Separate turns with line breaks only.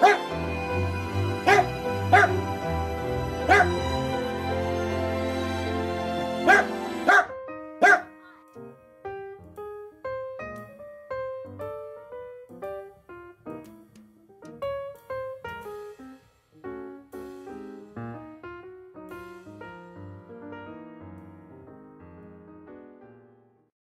뭐